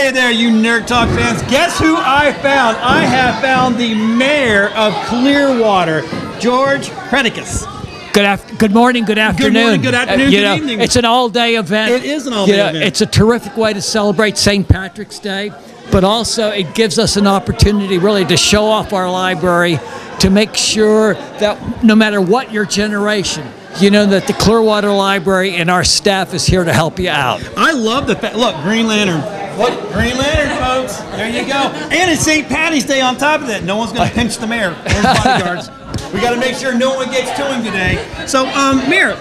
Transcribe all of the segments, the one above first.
Hey there, you Nerd Talk fans. Guess who I found? I have found the mayor of Clearwater, George Cretekos. Good, af- good morning, good afternoon. Good morning, good afternoon, you good know, evening. It's an all-day event. It is an all-day You know, event. It's a terrific way to celebrate St. Patrick's Day, but also it gives us an opportunity really to show off our library, to make sure that no matter what your generation, you know that the Clearwater Library and our staff is here to help you out. I love the fact. Look, Green Lantern. Look, Green Lantern, folks. There you go. And it's St. Patty's Day on top of that. No one's going to pinch the mayor or bodyguards. We got to make sure no one gets to him today. So, um, Mayor,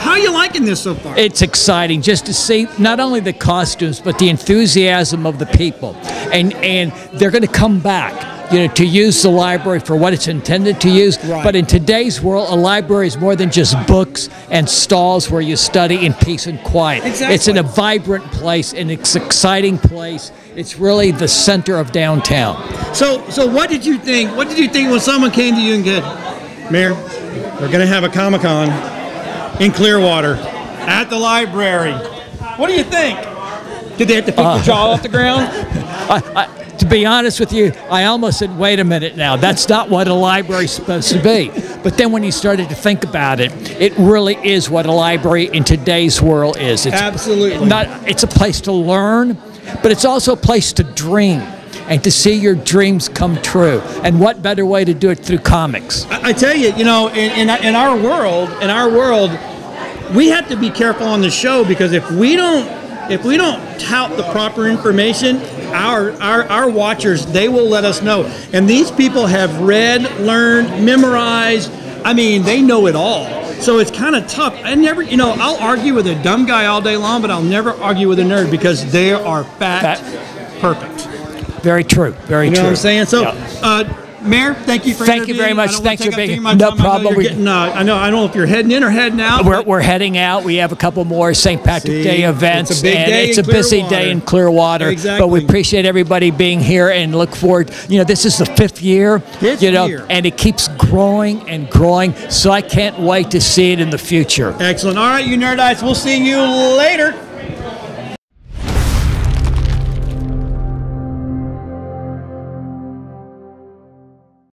how are you liking this so far? It's exciting just to see not only the costumes but the enthusiasm of the people, and and they're going to come back. You know, to use the library for what it's intended to use. Right. But in today's world, a library is more than just books and stalls where you study in peace and quiet. Exactly. It's in a vibrant place, and it's an exciting place. It's really the center of downtown. So, so what did you think? What did you think when someone came to you and said, Mayor, we're going to have a Comic Con in Clearwater at the library? What do you think? Did they have to pick your uh. jaw off the ground? I, I, be honest with you, I almost said, wait a minute now, that's not what a library's supposed to be. But then when you started to think about it, it really is what a library in today's world is. It's Absolutely. Not, it's a place to learn, but it's also a place to dream and to see your dreams come true. And what better way to do it through comics? I I tell you, you know, in, in, in our world, in our world, we have to be careful on the show because if we don't, if we don't tout the proper information, our, our our watchers they will let us know. And these people have read, learned, memorized. I mean, they know it all. So it's kind of tough. I never, you know, I'll argue with a dumb guy all day long, but I'll never argue with a nerd because they are fact perfect. Very true. Very You know true. what I'm saying? So, uh, Mayor, thank you for Thank you very much. Thanks for being here. No time. I know problem. getting, uh, I know. I don't know if you're heading in or heading out. We're, we're heading out. We have a couple more St. Patrick See, Day events, it's a and day it's a busy day in Clearwater. Exactly. But we appreciate everybody being here and look forward. You know, this is the fifth year. Fifth you know, year. and it keeps growing and growing. So I can't wait to see it in the future. Excellent. All right, you nerdites. We'll see you later.